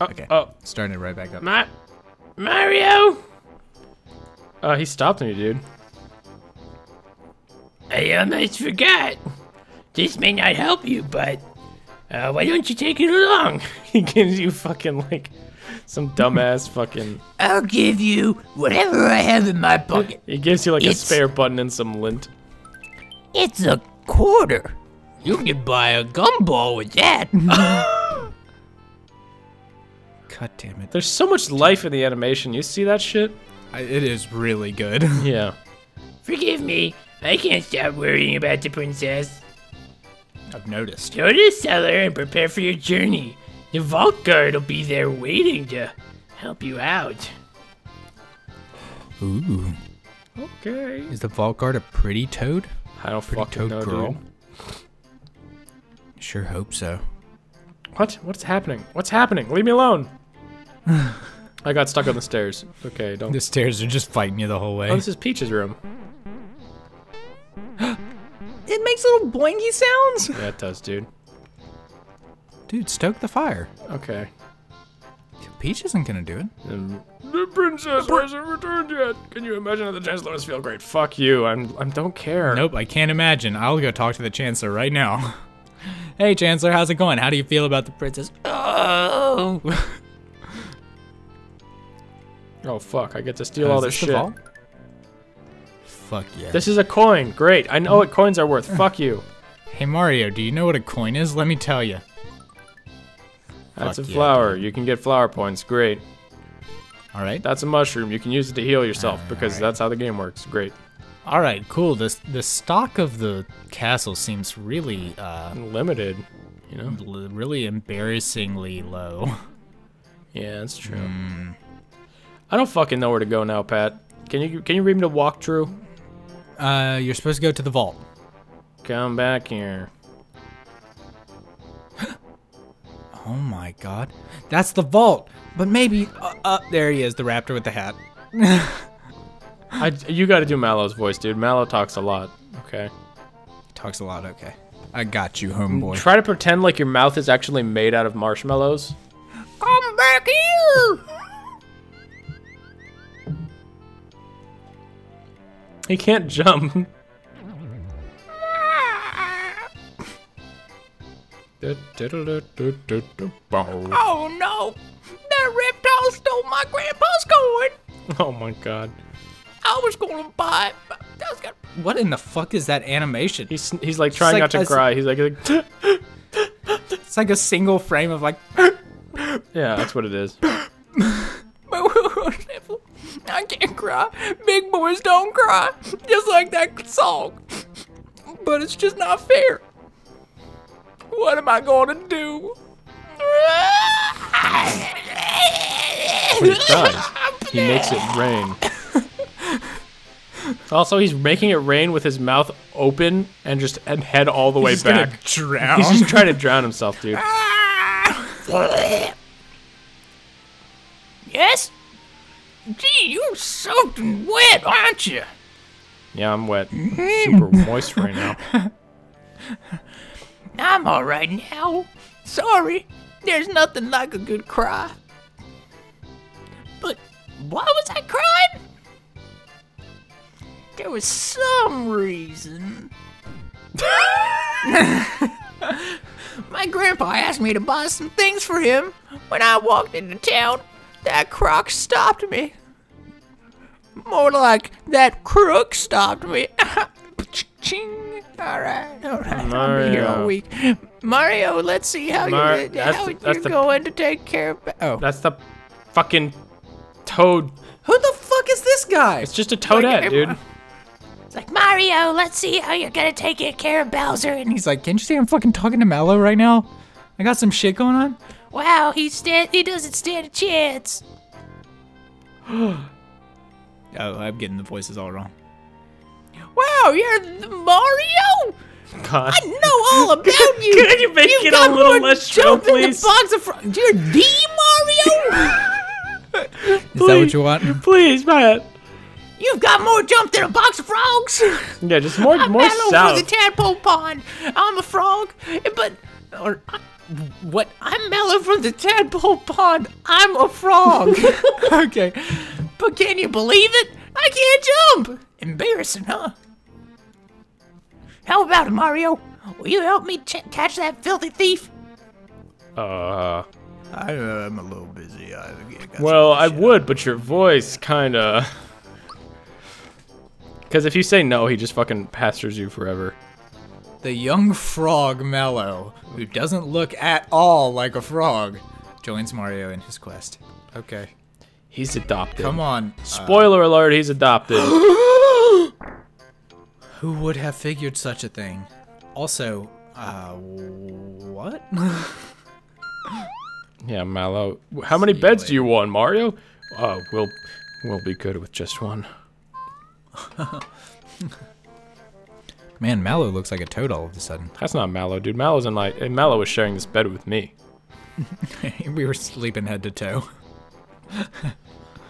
Uh, Okay. Oh, Starting it right back up. Ma Mario. Uh, he stopped me, dude. I almost forgot. This may not help you, but uh, why don't you take it along? he gives you fucking like some dumbass fucking. I'll give you whatever I have in my pocket. He gives you like a spare button and some lint. It's a quarter. You can buy a gumball with that. God damn it. There's so much life in the animation. You see that shit? I, it is really good. Yeah. Forgive me. I can't stop worrying about the princess. I've noticed. Go to the cellar and prepare for your journey. The vault guard will be there waiting to help you out. Ooh. Okay. Is the vault guard a pretty toad? I don't Pretty fucking toad know, girl? dude. Sure hope so. What? What's happening? What's happening? Leave me alone. I got stuck on the stairs. Okay, don't. The stairs are just fighting you the whole way. Oh, this is Peach's room. it makes little boingy sounds. Yeah, it does, dude. Dude, stoke the fire. Okay. Peach isn't gonna do it. Um, the princess hasn't returned yet. Can you imagine how the chancellor must feel great? Fuck you. I'm. I don't care. Nope, I can't imagine. I'll go talk to the Chancellor right now. hey, Chancellor, how's it going? How do you feel about the princess? Oh, Oh fuck! I get to steal Oh, all is this this the shit. vault? Fuck yeah. This is a coin. Great. I know what coins are worth. Fuck you. Hey Mario, do you know what a coin is? Let me tell you. That's a Fuck yeah, flower. you can get flower points. Great. All right. That's a mushroom. You can use it to heal yourself because Alright. that's how the game works. Great. All right, cool. This the stock of the castle seems really uh Limited. You know. really embarrassingly low. Yeah, that's true. Hmm. I don't fucking know where to go now, Pat. Can you can you read me the walkthrough? Uh you're supposed to go to the vault. Come back here. Oh my god. That's the vault. But maybe uh, uh there he is, the raptor with the hat. I you got to do Mallow's voice, dude. Mallow talks a lot. Okay. Talks a lot, okay. I got you, homeboy. Try to pretend like your mouth is actually made out of marshmallows. come back here. He can't jump. Oh no, that reptile stole my grandpa's coin. Oh my god. I was gonna buy it, but that's got. What in the fuck is that animation? He's he's like trying like not to cry. He's like, like It's like a single frame of like yeah, that's what it is. I can't cry. Big boys don't cry. Just like that song. But it's just not fair. What am I gonna do? When he cries, he makes it rain. Also, he's making it rain with his mouth open and just and head all the way He's gonna back. drown. He's just trying to drown himself, dude. Yes? Gee, you're soaked and wet, aren't you? Yeah, I'm wet. Hmm. Super moist right now. I'm alright now. Sorry, there's nothing like a good cry. But why was I crying? There was some reason. My grandpa asked me to buy some things for him. When I walked into town, that croc stopped me. More like that crook stopped me. Ching. All right, all right. I'll be here all Mario. week. Mario, let's see how Mar- you're, that's how the- you're the- going to take care of. Oh, That's the fucking toad. Who the fuck is this guy? It's just a toadette, Like, dude. it's like Mario. Let's see how you're gonna take care of Bowser. And He's like, can't you see I'm fucking talking to Mallow right now? I got some shit going on. wow, he stand he doesn't stand a chance. Oh, I'm getting the voices all wrong. Wow, you're Mario. God. I know all about you. Can you make You've it got a little more less shrill, jump in please? the box of fr- You're the Mario. Is that what you want? Please, Matt. You've got more jump than a box of frogs. Yeah, just more I'm more Mallow south. for the tadpole pond. I'm a frog, but or What? I'm Mallow from the Tadpole Pond. I'm a frog. okay. But can you believe it? I can't jump. Embarrassing, huh? How about it, Mario? Will you help me ch- catch that filthy thief? Uh, I, am a little busy. I got well, I would, but your voice kinda. Because if you say no, he just fucking pesters you forever. The young frog Mallow, who doesn't look at all like a frog, joins Mario in his quest. Okay. He's adopted. Come on. Spoiler alert, he's adopted. Who would have figured such a thing? Also, uh, what? yeah, Mallow. How many beds do you want, Mario? Oh, we'll we'll be good with just one. Man, Mallow looks like a toad all of a sudden. That's not Mallow, dude. Mallow's in my and Mallow was sharing this bed with me. we were sleeping head to toe.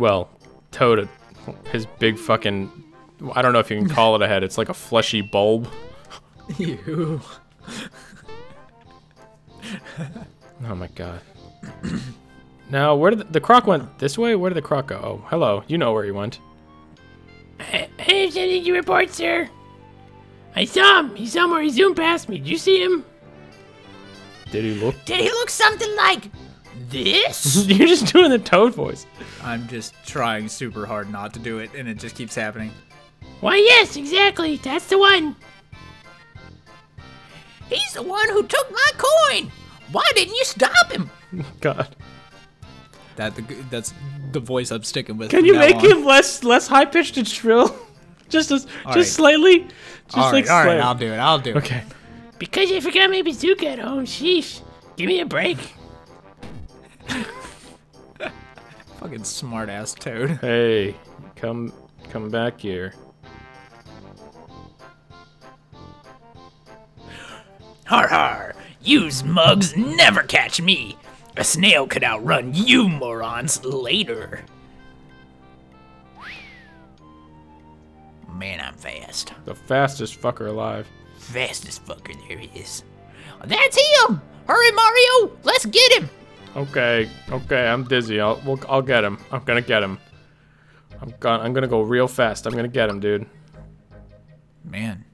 Well, Toad, his big fucking. I don't know if you can call it a head. It's like a fleshy bulb. Ew. Oh my god. now, where did the, the croc went? This way? Where did the croc go? Oh, hello. You know where he went. Uh, I have something to report, sir. I saw him. He's somewhere. He zoomed past me. Did you see him? Did he look? Did he look something like this? You're just doing the Toad voice. I'm just trying super hard not to do it, and it just keeps happening. Why, yes, exactly. That's the one. He's the one who took my coin. Why didn't you stop him? God. That the, that's the voice I'm sticking with. Can you make on. him less less high pitched and shrill? just as, just right. slightly. Just All like right, all right, slightly. I'll do it. I'll do it. Okay. Because you forgot my bazooka at home. Sheesh. Give me a break. Fucking smart ass toad. Hey, come come back here. Har har. Yous mugs never catch me. A snail could outrun you morons later. Man, I'm fast. The fastest fucker alive. Fastest fucker there is. That's him! Hurry, Mario! Let's get him! Okay, okay, I'm dizzy. I'll we'll, I'll get him. I'm gonna get him. I'm gonna I'm gonna go real fast. I'm gonna get him, dude. Man.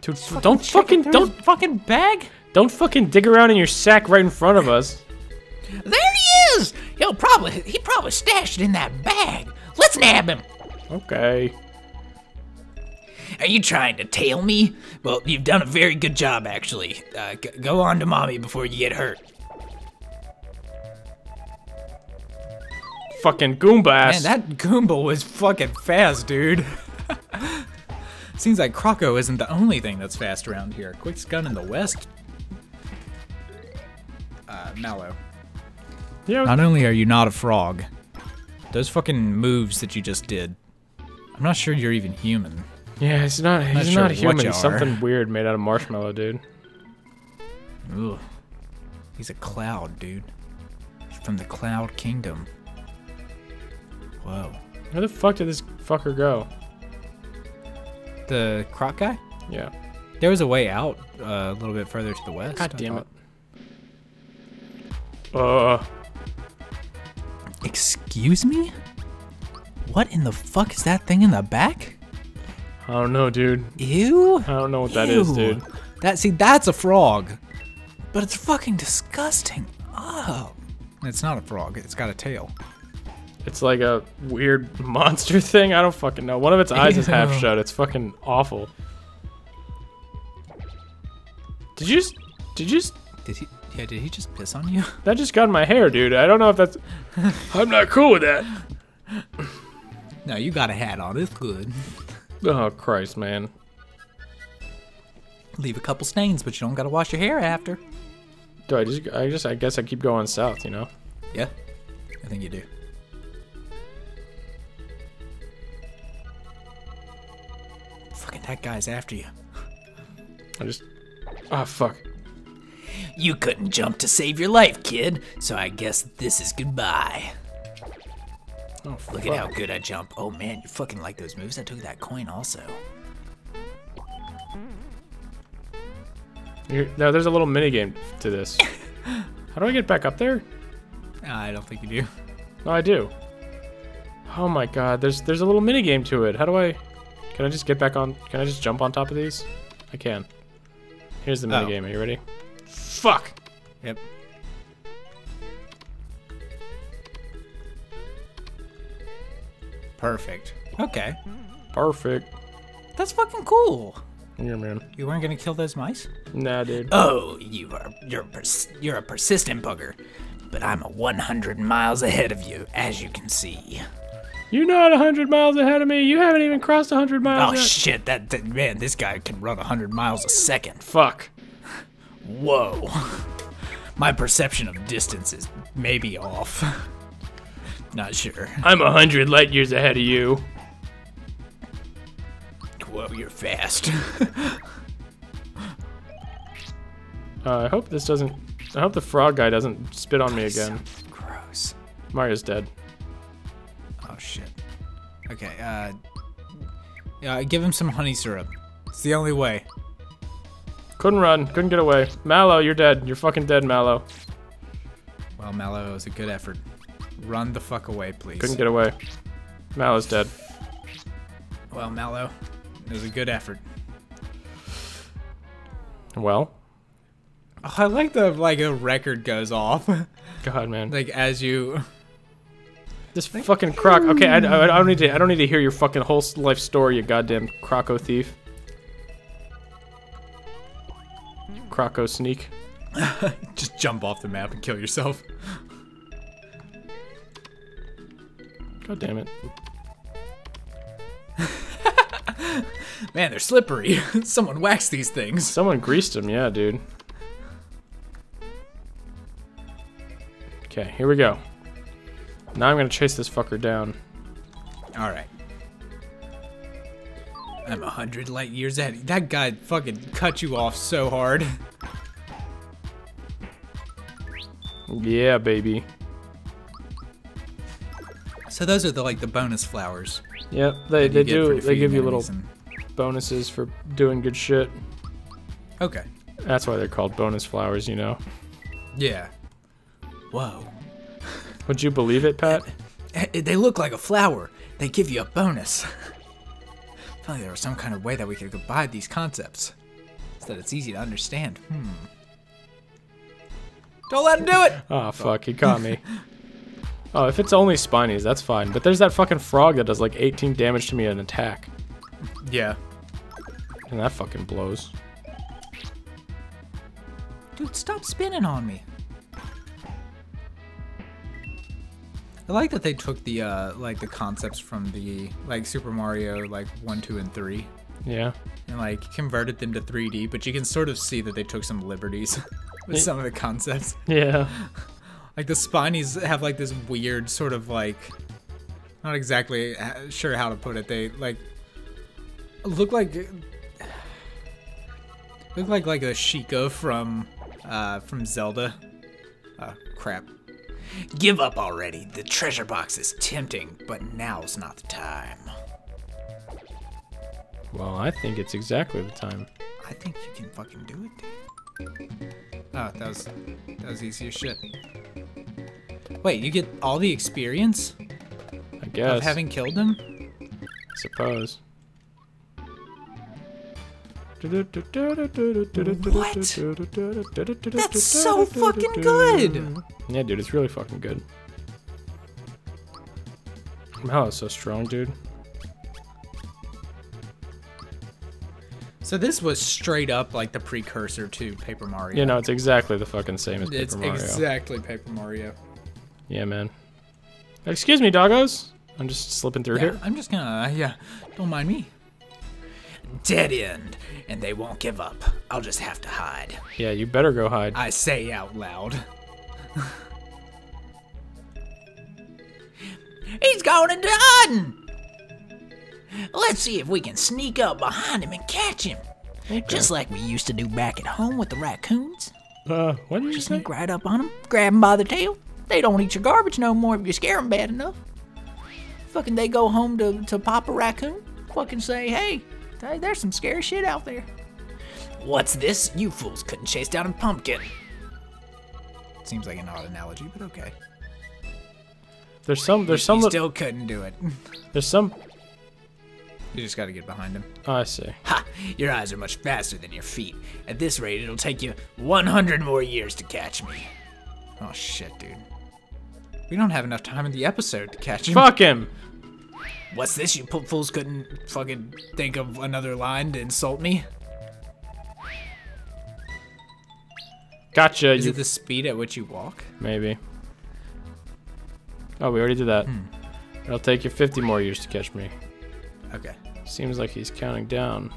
Dude, don't fucking don't fucking bag. don't fucking dig around in your sack right in front of us. There he is! He'll probably he probably stashed it in that bag. Let's nab him. Okay. Are you trying to tail me? Well, you've done a very good job, actually. Uh, g- go on to mommy before you get hurt. Fucking Goomba ass. Man, that Goomba was fucking fast, dude. Seems like Croco isn't the only thing that's fast around here. Quickest gun in the West. Uh, Mallow. yeah, Not only are you not a frog, those fucking moves that you just did, I'm not sure you're even human. Yeah, he's not he's sure not what human. He's something weird made out of marshmallow, dude. Ugh. He's a cloud, dude. He's from the Cloud Kingdom. Whoa. Where the fuck did this fucker go? The croc guy? Yeah. There was a way out uh, a little bit further to the west. God damn it. Uh, Excuse me? What in the fuck is that thing in the back? I don't know, dude. Ew. I don't know what that is, Ew. dude. That see, that's a frog. But it's fucking disgusting. Oh. It's not a frog. It's got a tail. It's like a weird monster thing. I don't fucking know. One of its eyes is half shut. It's fucking awful. Did you just, did you just, Did he? Yeah. Did he just piss on you? that just got in my hair, dude. I don't know if that's, I'm not cool with that. No, you got a hat on. It's good. Oh, Christ, man. Leave a couple stains, but you don't gotta wash your hair after. Do I just, I just, I guess I keep going south, you know? Yeah, I think you do. Fucking that guy's after you. I just, oh, fuck. You couldn't jump to save your life, kid, so I guess this is goodbye. Oh, Look at how good I jump. Oh man, you fucking like those moves. I took that coin also. Are Here, no, there's a little mini game to this. How do I get back up there? I don't think you do. No, I do. Oh my god, there's there's a little mini game to it. How do I? Can I just get back on? Can I just jump on top of these? I can. Here's the mini Oh. game. Are you ready? Fuck. Yep. Perfect. Okay. Perfect. That's fucking cool. Yeah, man. You weren't gonna kill those mice? Nah, dude. Oh, you are you're pers- you're a persistent bugger, but I'm a 100 miles ahead of you, as you can see. You're not 100 miles ahead of me. You haven't even crossed 100 miles Oh yet. shit! That, that man, this guy can run 100 miles a second. Fuck. Whoa. My perception of distance is maybe off. Not sure. I'm a 100 light years ahead of you. Whoa, you're fast. Uh, I hope this doesn't. I hope the frog guy doesn't spit on me again. Gross. Mario's dead. Oh shit. Okay, uh Yeah, give him some honey syrup. It's the only way. Couldn't run. Couldn't get away. Mallow, you're dead. You're fucking dead, Mallow. Well, Mallow, it was a good effort. Run the fuck away, please. Couldn't get away. Mallow's dead. well, Mallow, it was a good effort. Well, Oh, I like the like a record goes off. God, man. like as you This fucking croc. Okay, I, I, I don't need to. I don't need to hear your fucking whole life story, you goddamn croco thief. Croco sneak. just jump off the map and kill yourself. God damn it. Man, they're slippery. Someone waxed these things. Someone greased them, yeah, dude. Okay, here we go. Now I'm gonna chase this fucker down. All right. I'm a hundred light years ahead. That guy fucking cut you off so hard. Yeah, baby. So those are the like the bonus flowers. Yep, they, they you get for do. They give you little and- bonuses for doing good shit. Okay. That's why they're called bonus flowers, you know. Yeah. Whoa. Would you believe it, Pat? Eh, They look like a flower. They give you a bonus. If only there was some kind of way that we could combine these concepts, so that it's easy to understand. Hmm. Don't let him do it. Oh fuck, he caught me. Oh, if it's only spinies, that's fine. But there's that fucking frog that does like 18 damage to me in an attack. Yeah. And that fucking blows. Dude, stop spinning on me. I like that they took the uh like the concepts from the like Super Mario like 1, 2 and 3 Yeah. and like converted them to 3D, but you can sort of see that they took some liberties with some of the concepts. Yeah. Like the spinies have like this weird sort of like not exactly uh, sure how to put it. They like look like look like like a Sheikah from uh from Zelda. Uh crap. Give up already. The treasure box is tempting, but now's not the time. Well, I think it's exactly the time. I think you can fucking do it. Oh, that was that was easy as shit. Wait, you get all the experience I guess. of having killed him? suppose. What? That's so fucking good. Yeah, dude, it's really fucking good. Wow, it's so strong, dude. So this was straight up like the precursor to Paper Mario. You know, it's exactly the fucking same as Paper it's Mario. It's exactly Paper Mario. Yeah, man. Excuse me, doggos. I'm just slipping through Yeah, here. I'm just gonna, uh, yeah, don't mind me. Dead end, and they won't give up. I'll just have to hide. Yeah, you better go hide. I say out loud. He's going into hiding. Let's see if we can sneak up behind him and catch him. Just like we used to do back at home with the raccoons. Uh, what did you say? Sneak right up on him, grab him by the tail. They don't eat your garbage no more if you scare them bad enough. Fucking they go home to, to Papa Raccoon. Fucking say, hey, hey, there's some scary shit out there. What's this? You fools couldn't chase down a pumpkin. Seems like an odd analogy, but okay. There's some. There's some. you still couldn't do it. There's some. You just gotta get behind him. Oh, I see. Ha! Your eyes are much faster than your feet. At this rate, it'll take you 100 more years to catch me. Oh shit, dude. We don't have enough time in the episode to catch him. Fuck him. What's this? You fools couldn't fucking think of another line to insult me? Gotcha. Is You it the speed at which you walk? maybe. Oh, we already did that. Hmm. It'll take you 50 more years to catch me. Okay. Seems like he's counting down.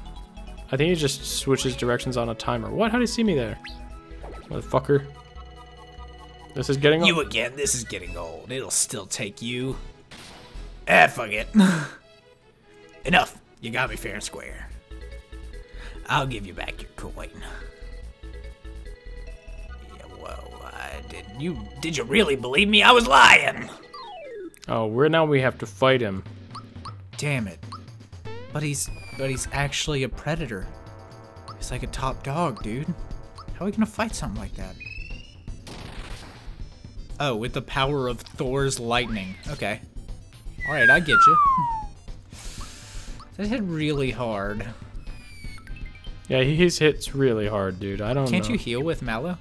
I think he just switches directions on a timer. What? How do you see me there? Motherfucker. This is getting You again, this is getting old. It'll still take you. Ah, fuck it. Enough. You got me fair and square. I'll give you back your coin. Yeah, whoa, I did you did you really believe me? I was lying. Oh, we're now we have to fight him. Damn it. But he's but he's actually a predator. He's like a top dog, dude. How are we gonna fight something like that? Oh, with the power of Thor's lightning. Okay. Alright, I get you. That hit really hard. Yeah, he he's hits really hard, dude. I don't Can't know. you heal with Mallow?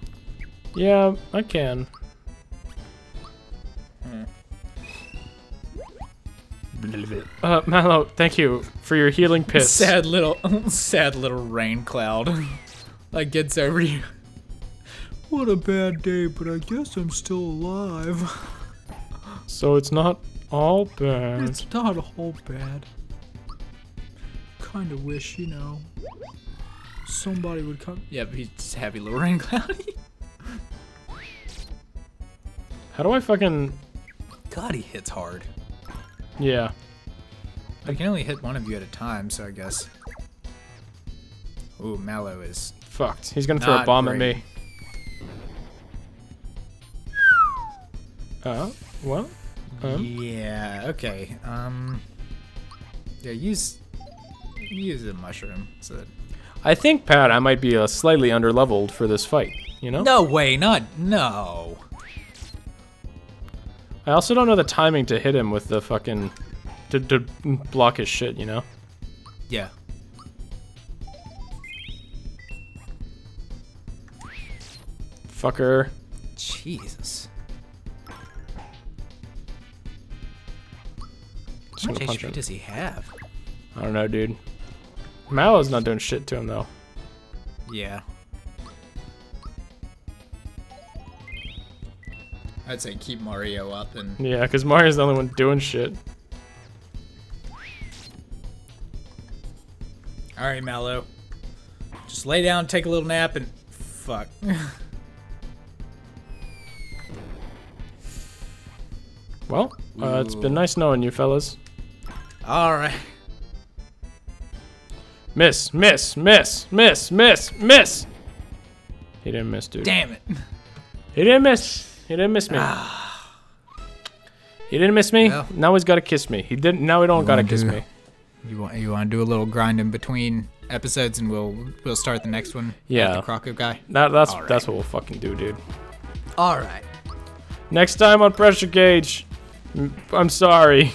Yeah, I can. Uh, Mallow, thank you for your healing piss. Sad little sad little rain cloud. like gets over you. What a bad day, but I guess I'm still alive. So it's not all bad. It's not all bad. Kinda wish, you know, somebody would come. Yep, he's happy rain cloudy. How do I fucking... God, he hits hard. Yeah. I can only hit one of you at a time, so I guess. Ooh, Mallow is. Fucked. He's gonna throw a bomb at me. Uh, well, um, Yeah. Okay. Um. Yeah. Use. Use a mushroom. So. I think, Pat, I might be uh, slightly underleveled for this fight, you know? No way. Not. No. I also don't know the timing to hit him with the fucking... To, to block his shit, you know? Yeah. Fucker. Jesus. Just gonna much punch HP him. does he have? I don't know, dude. Mallow's not doing shit to him, though. Yeah. I'd say keep Mario up and Yeah, because Mario's the only one doing shit. All right, Mallow. Just lay down, take a little nap, and fuck. Well, uh, it's been nice knowing you fellas. All right. Miss, miss, miss, miss, miss, miss! He didn't miss, dude. Damn it. He didn't miss. He didn't miss me. Ah. he didn't miss me. Well. now he's got to kiss me. He didn't. Now he don't got to kiss do- me. You want you want to do a little grind in between episodes, and we'll we'll start the next one. Yeah. With the Croco guy. That, that's right. that's what we'll fucking do, dude. All right. Next time on Pressure Gauge. I'm sorry.